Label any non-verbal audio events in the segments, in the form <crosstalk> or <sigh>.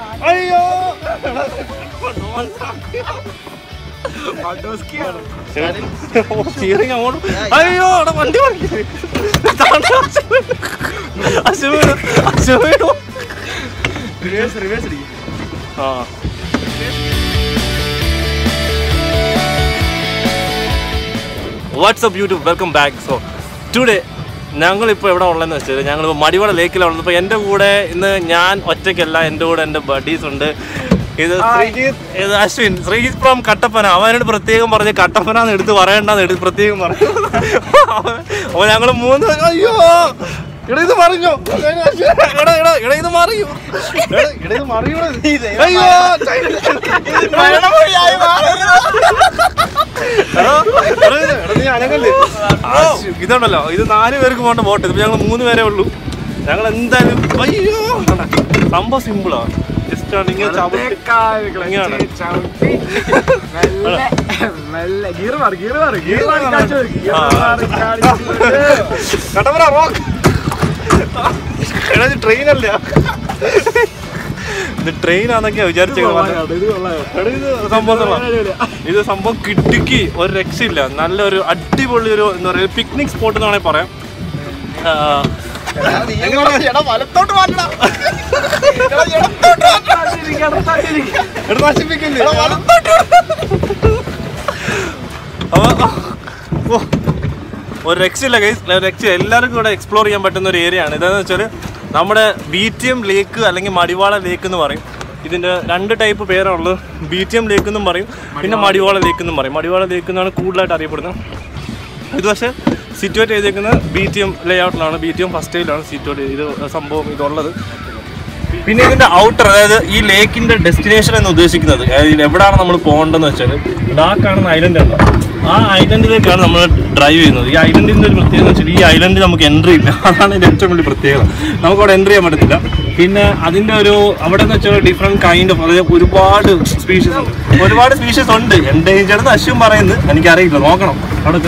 അയ്യോ. സ്റ്റിയറിംഗ് അങ്ങോട്ട്. അയ്യോ അവിടെ വണ്ടി മറിക്കുന്നു. താണ്ട അശു വീണു. അശു വീണു. ആ. WhatsApp YouTube welcome back so today ഞങ്ങളിപ്പോൾ എവിടെ ഉള്ളതെന്ന് വെച്ചാൽ ഞങ്ങളിപ്പോൾ മടിവട ലേക്കിലാണ് ഇപ്പോൾ എന്റെ കൂടെ ഇന്ന് ഞാൻ ഒറ്റയ്ക്കല്ല എന്റെ കൂടെ എന്റെ ബഡീസ് ഉണ്ട്. ഇത് ശ്രീജിത്ത് ഇത് അശ്വിൻ. ശ്രീജിത്ത് ഫ്രോം കട്ടപ്പന. അവനോട് പ്രത്യേകം പറഞ്ഞ് കട്ടപ്പന എന്ന് എടുത്ത് പറയണ്ടെന്ന് എടുത്ത് പ്രത്യേകം പറഞ്ഞു. <laughs> അപ്പോൾ ഞങ്ങൾ മൂന്ന് അയ്യോ എടാ ഇത് മറിഞ്ഞോ? എടാ എടാ എടാ ഇത് മറിയോ. എടാ ഇത് മറിയോ അയ്യോ എടാ, നീ അനങ്ങല്ലേ? ഇതുണ്ടല്ലോ ഇത് നാല് പേർക്ക് പോകേണ്ട ബോട്ട് ഇത് ഞങ്ങൾ മൂന്ന് പേരേ ഉള്ളൂ. ഞങ്ങൾ എന്തായാലും അയ്യോ സംഭവം സിമ്പിളാ ജസ്റ്റ് ആണ് ഇങ്ങനെ ചവിട്ടി ട്രെയിനല്ല ഇത് ട്രെയിനാന്നൊക്കെയാ വിചാരിച്ചത് ഇത് സംഭവം ഇത് സംഭവം കിട്ടിക്ക് ഒരു രക്ഷയില്ല. നല്ലൊരു അടിപൊളി ഒരു എന്താ പറയുക പിക്നിക് സ്പോട്ട് എന്ന് വേണമെങ്കിൽ പറയാം? അപ്പൊ, ഒരു രക്ഷയില്ല ഗൈസ് രക്ഷ എല്ലാവർക്കും ഇവിടെ എക്സ്പ്ലോർ ചെയ്യാൻ പറ്റുന്ന ഒരു ഏരിയ ആണ്. ഇതെന്ന് വെച്ചാൽ നമ്മുടെ ബി ടി എം ലേക്ക് അല്ലെങ്കിൽ മടിവാള ലേക്ക് എന്ന് പറയും. ഇതിന്റെ രണ്ട് ടൈപ്പ് പേരാണുള്ളത്. ബി ടി എം ലേക്ക് എന്നും പറയും. പിന്നെ മടിവാള ലേക്ക് എന്നും പറയും. മടിവാള ലേക്ക് എന്നാണ് കൂടുതലായിട്ട് അറിയപ്പെടുന്നത്. ഇത് പക്ഷേ സിറ്റുവേറ്റ് ചെയ്തേക്കുന്നത് ബി ടി എം ലേ ഔട്ടിലാണ് ബി ടി എം ഫസ്റ്റ് ഏയിലാണ് സിറ്റുവേറ്റ് ഇത് സംഭവം ഇതുള്ളത്. പിന്നെ ഇതിന്റെ ഔട്ടർ അതായത് ഈ ലേക്കിന്റെ ഡെസ്റ്റിനേഷൻ എന്ന് ഉദ്ദേശിക്കുന്നത് എവിടെയാണ് നമ്മൾ പോകേണ്ടതെന്ന് വെച്ചാൽ ഡാക്ക് കാണുന്ന ഐലൻഡ് ഉണ്ടോ ആ ഐലൻഡിലേക്കാണ് നമ്മൾ ഡ്രൈവ് ചെയ്യുന്നത്. ഈ ഐലൻഡിന്റെ ഒരു പ്രത്യേകത വെച്ചാൽ ഈ ഐലൻഡിൽ നമുക്ക് എൻട്രി ഇല്ല. അതാണ് ഇതിന്റെ ഏറ്റവും വലിയ പ്രത്യേകത. നമുക്ക് അവിടെ എൻട്രി ചെയ്യാൻ പറ്റത്തില്ല. പിന്നെ അതിന്റെ ഒരു അവിടെ എന്ന് വെച്ചാൽ ഡിഫറെന്റ് കൈൻഡ് ഓഫ് അതായത് ഒരുപാട് സ്പീഷീസ് ഉണ്ട്. ഒരുപാട് സ്പീഷീസ് ഉണ്ട്. എൻഡേഞ്ചർഡ് അശ്വം പറയുന്നത് എനിക്കറിയില്ല. നോക്കണം. അവിടെ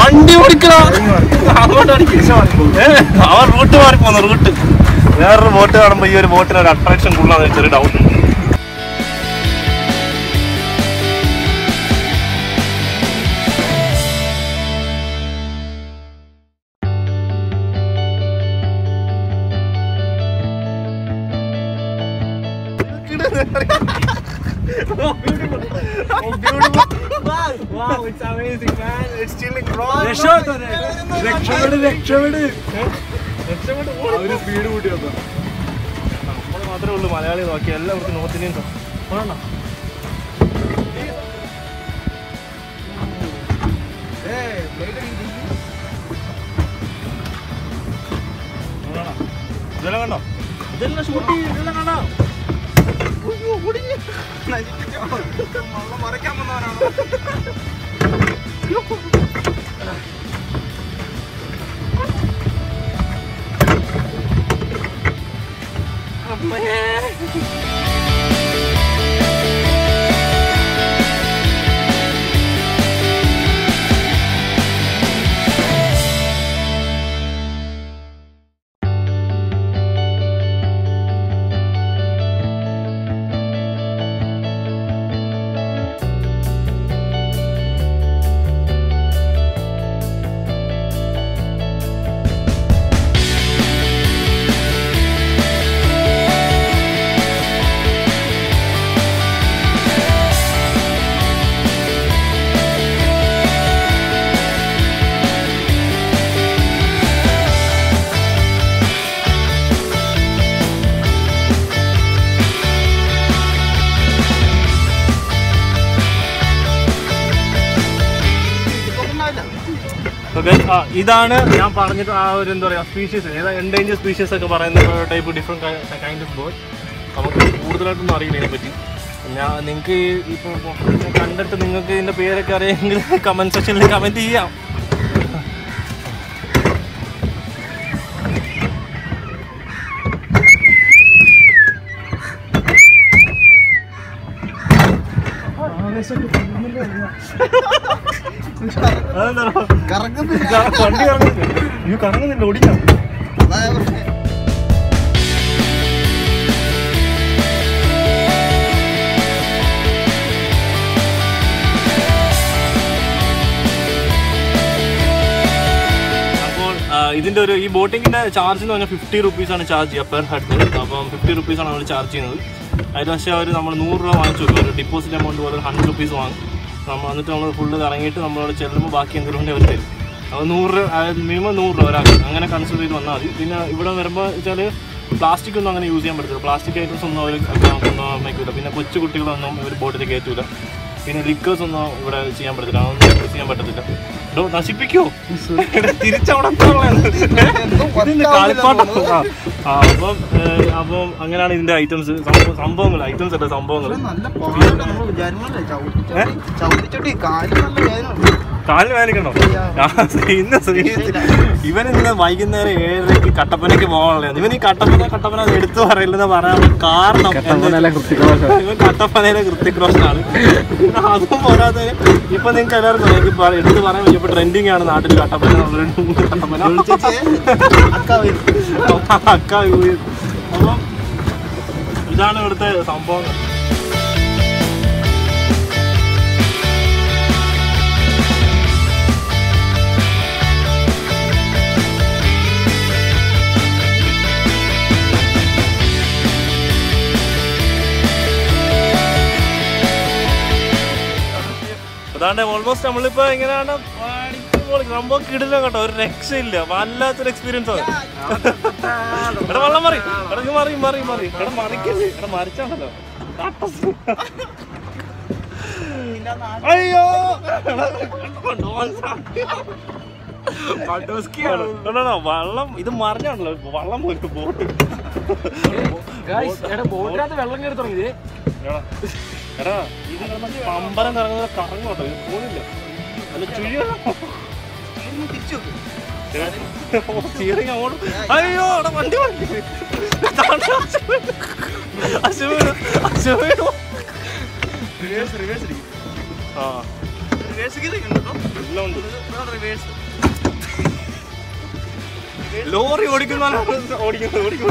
വണ്ടി ഓടിക്കണം അങ്ങോട്ട് അവർ റൂട്ട് മാറി പോകുന്നു റൂട്ട് വേറൊരു ബോട്ട് കാണുമ്പോൾ ഈ ഒരു ബോട്ടിന് ഒരു അട്രാക്ഷൻ കൂടുതലാണ് ചെറിയ doubt Wow, it's amazing, man. It's still in wrong. രക്ഷപ്പെട് രക്ഷപ്പെട് രക്ഷപ്പെട്ട് ഓടി. അവർ സ്പീഡ് കൂട്ടി വന്നു. നമ്മൾ മാത്രമേ ഉള്ളൂ മലയാളി നോക്കി എല്ലാവർക്കും നോർത്ത് ഇന്ത്യൻ വേണ്ട ഇതെല്ലാം കണ്ടോ? ഇതെല്ലാം ഷൂട്ട് ഇതെല്ലാം കണ്ടോ? ഉയ്യോ, up, man. ഇതാണ് ഞാൻ പറഞ്ഞിട്ട് ആ ഒരു എന്താ പറയുക സ്പീഷീസ് ഏതാ എൻഡേഞ്ചർ സ്പീഷീസ് ഒക്കെ പറയുന്ന type different kind of bird നമുക്ക് കൂടുതലായിട്ടൊന്നും അറിയില്ല ഇതിനെപ്പറ്റി ഞാൻ നിങ്ങൾക്ക് ഇപ്പോൾ കണ്ടിട്ട് നിങ്ങൾക്ക് ഇതിന്റെ പേരൊക്കെ അറിയാമെങ്കിൽ കമന്റ് സെക്ഷനിൽ കമന്റ് ചെയ്യാം. അതെന്താ <laughs> <laughs> കറങ്ങുന്നില്ല. ഓടിക്കാം. ഇതിന്റെ ഒരു ഈ ബോട്ടിങ്ങിന്റെ ചാർജ് എന്ന് പറഞ്ഞാൽ ഫിഫ്റ്റി റുപ്പീസ് ആണ് ചാർജ് ചെയ്യുക പെർ ഹെഡ് അപ്പം ഫിഫ്റ്റി റുപ്പീസ് ആണ് അവർ ചാർജ് ചെയ്യുന്നത്. അതിന് പക്ഷേ അവർ നമ്മൾ നൂറ് രൂപ വാങ്ങിച്ചു ഒരു ഡിപ്പോസിറ്റ് എമൗണ്ട് പോലെ ഹൺഡ്രഡ് റുപ്പീസ് വാങ്ങും. നമ്മൾ എന്നിട്ട് നമ്മൾ ഫുള്ള് ഇറങ്ങിയിട്ട് നമ്മളോട് ചെല്ലുമ്പോൾ ബാക്കി എന്തെങ്കിലും ഉണ്ടെങ്കിൽ അവർ തരും. അപ്പോൾ നൂറ് രൂപ മിനിമം നൂറ് രൂപ ഒരാൾക്ക്. അങ്ങനെ കൺസിഡർ ചെയ്ത് വന്നാൽ മതി. പിന്നെ ഇവിടെ വരുമ്പോൾ വെച്ചാൽ പ്ലാസ്റ്റിക് ഒന്നും അങ്ങനെ യൂസ് ചെയ്യാൻ പറ്റില്ല പ്ലാസ്റ്റിക് ഐറ്റംസ് ഒന്നും അവർ അമ്മയ്ക്കില്ല പിന്നെ കൊച്ചു കുട്ടികളൊന്നും ഇവർ ബോട്ടിൽ കയറ്റൂല. പിന്നെ ലിക്കേഴ്സ് ഒന്നും ഇവിടെ ചെയ്യാൻ പറ്റത്തില്ല. അതൊന്നും യൂസ് ചെയ്യാൻ പറ്റത്തില്ല. നശിപ്പിക്കോ. തിരിച്ചവിടെ അപ്പം അപ്പം അങ്ങനെയാണ് ഇതിന്റെ ഐറ്റംസ് സംഭവങ്ങൾ ഐറ്റംസ് അല്ല സംഭവങ്ങൾ. കാലിന് വേദനിക്കണോ ഇന്ന് ഇവൻ ഇന്ന് വൈകുന്നേരം ഏഴരയ്ക്ക് കട്ടപ്പനയ്ക്ക് പോകാനുള്ളത് ഇവൻ ഈ കട്ടപ്പന കട്ടപ്പന എടുത്തു പറയില്ലെന്ന് പറയാൻ കാരണം? ഇവൻ കട്ടപ്പനയിലെ കൃത്യക്രോഷനാണ് അതും പോരാതെ ഇപ്പൊ നിങ്ങൾക്ക് എല്ലാവർക്കും. എനിക്ക് എടുത്തു പറയാൻ പറ്റും ഇപ്പൊ ട്രെൻഡിങ് ആണ് നാട്ടിൽ കട്ടപ്പന. കട്ടപ്പന അക്ക. അപ്പം ഇതാണ് ഇവിടുത്തെ സംഭവം ഓൾമോസ്റ്റ് നമ്മളിപ്പോ എങ്ങനെയാണ്? സംഭവം കിടില്ല കേട്ടോ ഒരു രക്ഷയില്ല. വല്ലാത്തൊരു എക്സ്പീരിയൻസ് ആണ്. ഇവിടെ വെള്ളം മറി. ഇവിടെ മറി മറി മറി. ഇവിടെ മറിക്കല്ലേ? എടാ മറിച്ചാണല്ലോ. അയ്യോ! വള്ളം ഇത് മറിഞ്ഞാണല്ലോ. വള്ളം പോയിട്ട് ബോട്ട്. ബോട്ടിനകത്ത് വെള്ളം കയറി തുടങ്ങിയത്. എടാ ഇത് പമ്പരം കറങ്ങുന്ന കറങ്ങോട്ടോ ഇത് പോകുന്നില്ല അല്ല സ്റ്റിയറിംഗ് അങ്ങോട്ട്. അയ്യോ അവിടെ വണ്ടി വണ്ടി. അശുവീണു അശുവീണു ആ. എല്ലാം ഉണ്ട്. ലോറി ഓടിക്കുന്ന ഓടിക്കുന്നത് ഓടിക്കും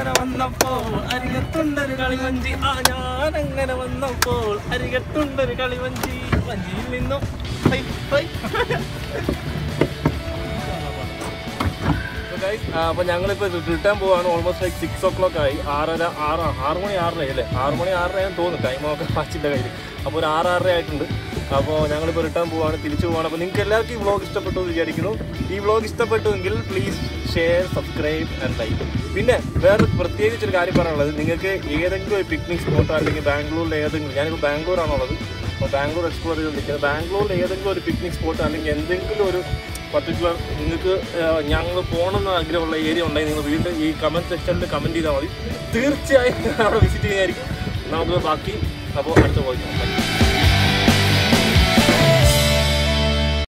ഞാനങ്ങനെ വന്നപ്പോൾ അരികത്തുണ്ടൊരു കളിവഞ്ചി ആ ഞാനങ്ങനെ വന്നപ്പോൾ അരികത്തുണ്ടൊരു കളിവഞ്ചി വഞ്ചിയിൽ നിന്നും. High, high. So guys, ആ, അപ്പൊ ഞങ്ങളിപ്പോ റിട്ടേൺ പോവാണ്. Almost like six o'clock ആയി. ആറര ആറ് ആറ് മണി ആറര അല്ലേ? ആറ് മണി ആറര ഞാൻ തോന്നുന്നു. ടൈമൊക്കെ വാച്ചിന്റെ കയ്യിൽ അപ്പോൾ ഒരു ആറ് ആറര ആയിട്ടുണ്ട്. അപ്പോൾ ഞങ്ങളിപ്പോൾ റിട്ടേൺ പോവാണ്. തിരിച്ചു പോവാണ്. അപ്പോൾ നിങ്ങൾക്ക് എല്ലാവർക്കും ഈ വ്ളോഗ് ഇഷ്ടപ്പെട്ടു എന്ന് വിചാരിക്കുന്നു. ഈ വ്ളോഗ് ഇഷ്ടപ്പെട്ടുവെങ്കിൽ please share subscribe and like പിന്നെ വേറെ പ്രത്യേകിച്ച് ഒരു കാര്യം പറയാനുള്ളത്. നിങ്ങൾക്ക് ഏതെങ്കിലും ഒരു പിക്നിക് സ്പോട്ട് അല്ലെങ്കിൽ ബാംഗ്ലൂരിൽ ഏതെങ്കിലും ഞാനിപ്പോൾ ബാംഗ്ലൂരാണുള്ളത്. അപ്പോൾ ബാംഗ്ലൂർ എക്സ്പ്ലോർ ചെയ്ത് നിൽക്കുന്നത് ബാംഗ്ലൂരിൽ ഏതെങ്കിലും ഒരു പിക്നിക് സ്പോട്ട് അല്ലെങ്കിൽ എന്തെങ്കിലും ഒരു പർട്ടിക്കുലർ നിങ്ങൾക്ക് ഞങ്ങൾ പോകണമെന്ന് ആഗ്രഹമുള്ള ഏരിയ ഉണ്ടെങ്കിൽ നിങ്ങൾ വീണ്ടും ഈ കമന്റ് സെക്ഷനിൽ കമന്റ് ചെയ്താൽ മതി. തീർച്ചയായും അവിടെ വിസിറ്റ് ചെയ്യുന്നതായിരിക്കും നമുക്ക് ബാക്കി അപ്പോൾ അടുത്ത പോയി